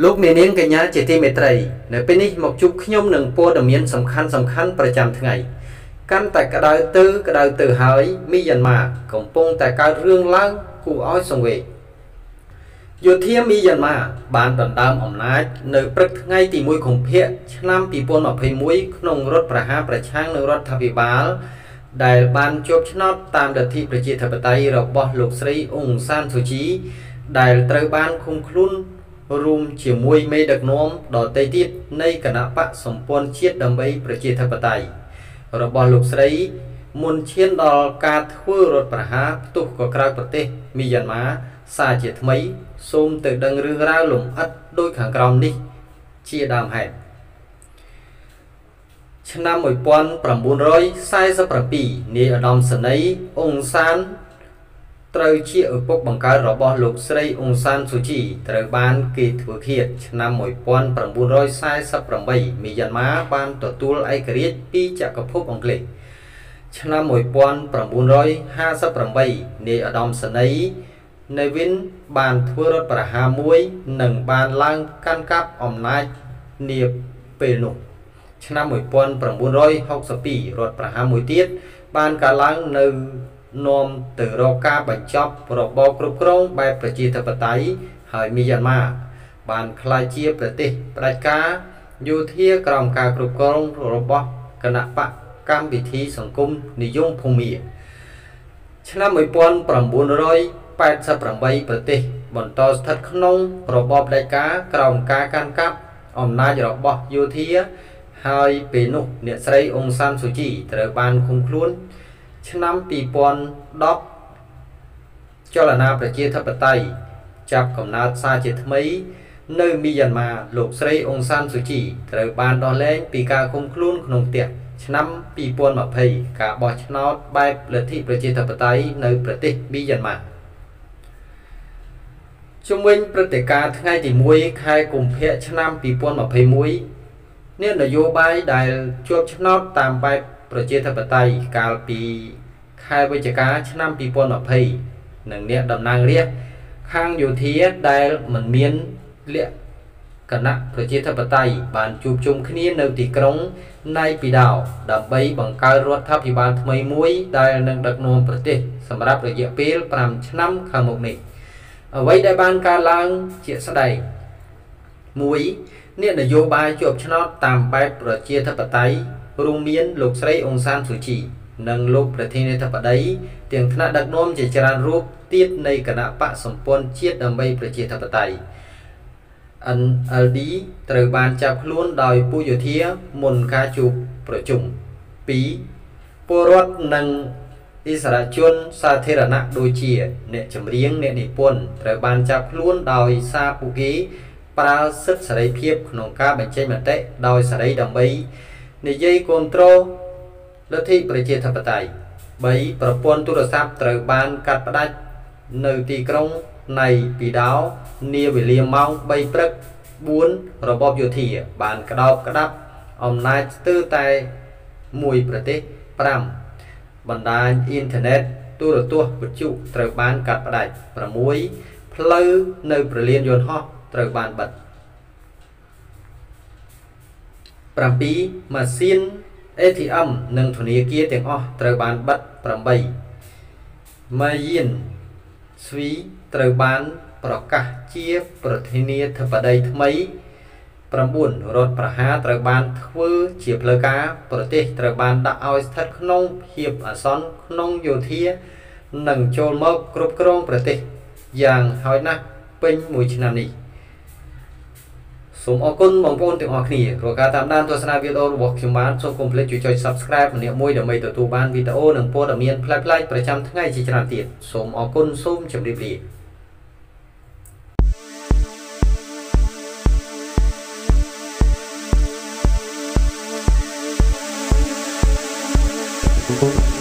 លោកអ្នកនាងកញ្ញាជាទីមេត្រី នៅពេលនេះមកជួបខ្ញុំនឹងព័ត៌មានសំខាន់សំខាន់ប្រចាំថ្ងៃកាន់តែក្តៅទៅក្តៅទៅហើយមីយ៉ាន់ម៉ាកំពុងតែកើតរឿងឡើងគួរឲ្យសង្វេគយោធាមីយ៉ាន់ម៉ាបានដណ្ដើមអំណាចនៅព្រឹកថ្ងៃទី1កុម្ភៈឆ្នាំ2021ក្នុងរដ្ឋប្រហារប្រឆាំងនឹងរដ្ឋាភិបាលដែលបានជាប់ឆ្នោតតាមលទ្ធិប្រជាធិបតេយ្យរបស់លោកស្រីអ៊ុងសានស៊ូជីដែលត្រូវបានឃុំខ្លួន រួមជាមួយមេដឹកនាំដទៃទៀតនៃគណៈបកសម្ព័ន្ធជាតិដើម្បីប្រជាធិបតេយ្យរបស់លោកស្រី មុនឈានដល់ការធ្វើរដ្ឋប្រហារផ្ទុះក៏ក្រៅប្រទេសមីយ៉ាន់ម៉ាសារជាថ្មី សូមទៅដឹងរឿងរ៉ាវលំអិតដូចខាងក្រោមនេះជាដើមហេតុឆ្នាំ1947នាយឧត្តមសេនីយ៍អ៊ុងសាន ត្រូវជាឪពុកបង្កើតរបស់លោកស្រីអ៊ុងសានស៊ូជីត្រូវបានគេធ្វើឃាតឆ្នាំ1948មីយ៉ាន់ម៉ាបានទទួលឯករាជ្យពីចក្រភពអង់គ្លេសឆ្នាំ1958នាយឧត្តមសេនីយ៍ Nevin បានធ្វើរដ្ឋប្រហារមួយនិងបានឡើងកាន់កាប់អំណាចនាពេលនោះឆ្នាំ1962រដ្ឋប្រហារមួយទៀតបានកើតឡើងនៅ នាំទៅរកការបញ្ចប់របបគ្រប់គ្រងបែបប្រជាធិបតេយ្យហើយមីយ៉ាន់ម៉ាបានក្លាយជាប្រទេសផ្ដាច់ការយោធាក្រោមការគ្រប់គ្រងរបស់គណៈបកកម្មវិធីសង្គមនិយមភូមាឆ្នាំ1988ប្រទេសបន្តស្ថិតក្នុងរបបផ្ដាច់ការក្រោមការកាន់កាប់អំណាចរបស់យោធា ហើយពេលនោះអ្នកស្រីអ៊ុងសានស៊ូជីត្រូវបានឃុំខ្លួន ឆ្នាំ2010ចលនាប្រជាធិបតេយ្យចាប់កំណើតសារជាថ្មី នៅមីយ៉ាន់ម៉ាលោកស្រីអ៊ុងសានស៊ូជីត្រូវបានដោះលែងពីការឃុំខ្លួនក្នុងផ្ទះឆ្នាំ2020ការបោះឆ្នោតបែបលទ្ធិប្រជាធិបតេយ្យនៅប្រទេសមីយ៉ាន់ម៉ាជំវិញព្រឹត្តិការណ៍ថ្ងៃទី1ខែកុម្ភៈឆ្នាំ2021នេះនយោបាយដែលជាប់ឆ្នោតតាមបែប ប្រជាធិបតេយ្យកាលពីខែវិច្ឆិកាឆ្នាំ2020និងអ្នកតំណាងរាស្ត្រខាងយោធាដែលមិនមានលក្ខណៈប្រជាធិបតេយ្យបានជួបជុំគ្នានៅទីក្រុងណៃពីដោដើម្បីបង្កើតរដ្ឋាភិបាលថ្មីមួយដែលនឹងដឹកនាំប្រទេសសម្រាប់រយៈពេល5ឆ្នាំខាងមុខនេះអ្វីដែលបានកើតឡើងជាក់ស្ដែង1អ្នកនយោបាយជាប់ឆ្នោតតាមបែបប្រជាធិបតេយ្យ រួមមានលោកស្រីអ៊ុងសានស៊ូជីនិងលោកប្រធានាធិបតីទាំងថ្នាក់ដឹកនាំជាច្រើនរូបទៀតនៃគណៈបកសម្ព័ន្ធជាតិដើម្បីប្រជាធិបតេយ្យ NLD ត្រូវបានចាប់ខ្លួនដោយពូយោធាមុនការជួបប្រជុំ2ពលរដ្ឋនិងអិសរាជនសាធារណៈដូចជា អ្នកចម្រៀងអ្នកនិពន្ធត្រូវបានចាប់ខ្លួនដោយសារពួកគេប្រើសិទ្ធិសេរីភាពក្នុងការបញ្ចេញមតិដោយសេរីដើម្បី និយាយកូនត្រូលទ្ធិប្រជាធិបតេយ្យ3ប្រព័ន្ធទូរស័ព្ទត្រូវបានកាត់ផ្ដាច់នៅទីក្រុងនៃពីដោនាវេលាម៉ោង3ព្រឹក4របបយោធា បានក្តោបក្តាប់អំណាចស្ទើរតែមួយប្រទេស5បណ្ដាញអ៊ីនធឺណិតទូរទស្សន៍វិទ្យុត្រូវបានកាត់ផ្ដាច់6ផ្លូវនៅប្រលានយន្តហោះត្រូវបានបិទ7 ម៉ាស៊ីន ATM និងធនាគារទាំងអស់ត្រូវបានបិទ8ម៉ាយៀនស្វីត្រូវបានប្រកាសជាប្រធានាធិបតីថ្មី9រដ្ឋប្រហារត្រូវបានធ្វើជាផ្លូវការប្រទេសត្រូវបានដាក់ឲ្យស្ថិតក្នុងភាពអាសន្នក្នុងយោធានិងចូលមកគ្រប់គ្រងប្រទេសយ៉ាងហោចណាស់ពេញមួយឆ្នាំនេះ សូមអរគុណបងប្អូនទាំងអស់គ្នារាល់ការតាមដានទស្សនាវីដេអូរបស់ខ្ញុំបានសូមកុំភ្លេចជួយចុច Subscribe ម្នាក់មួយដើម្បីទទួលបានវីដេអូនិងព័ត៌មានផ្លែផ្លែប្រចាំថ្ងៃជាច្រើនទៀតសូមអរគុណសូមជម្រាបលា